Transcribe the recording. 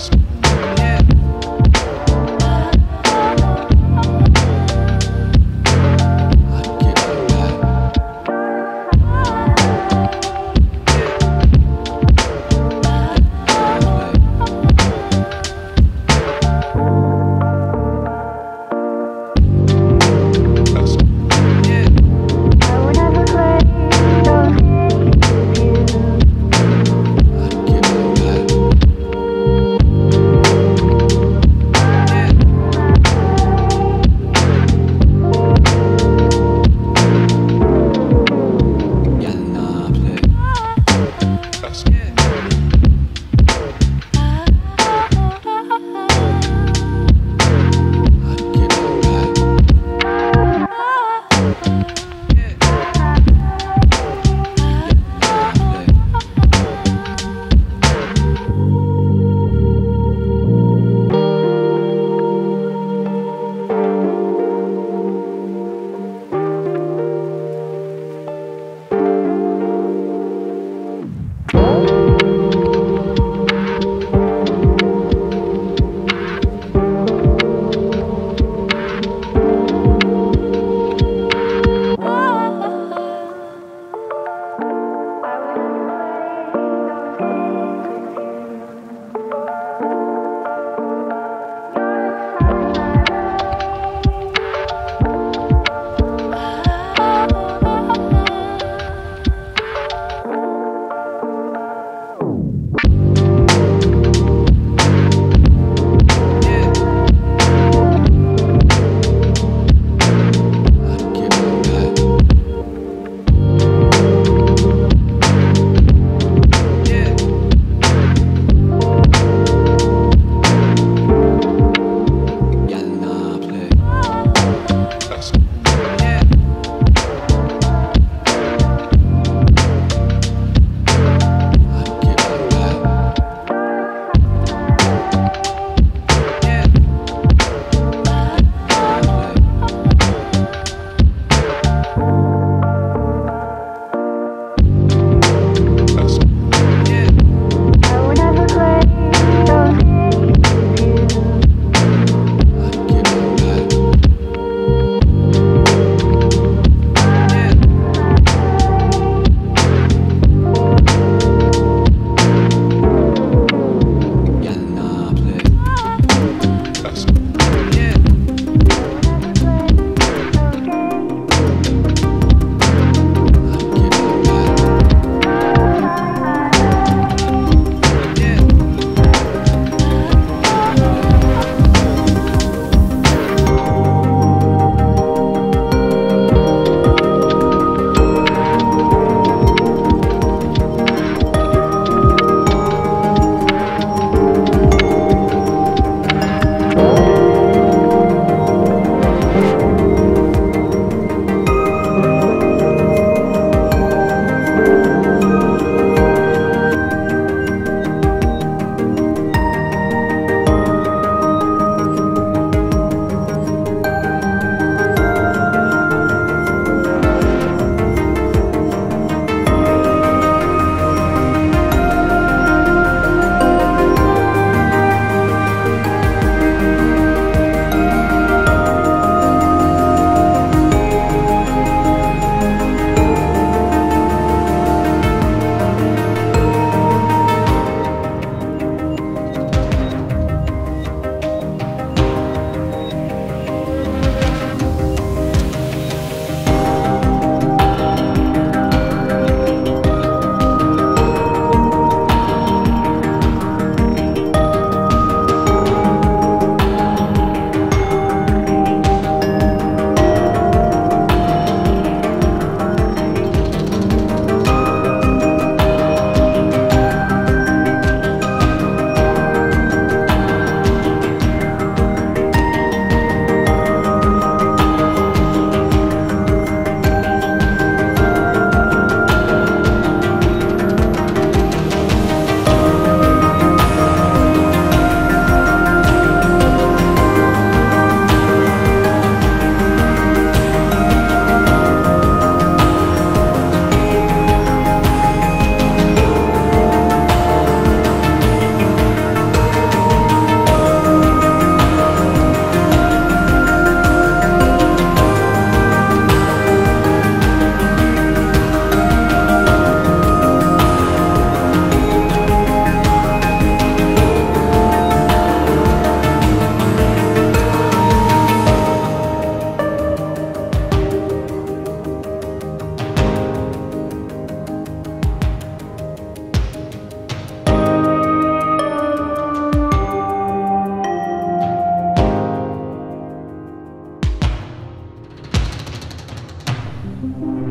success. Thank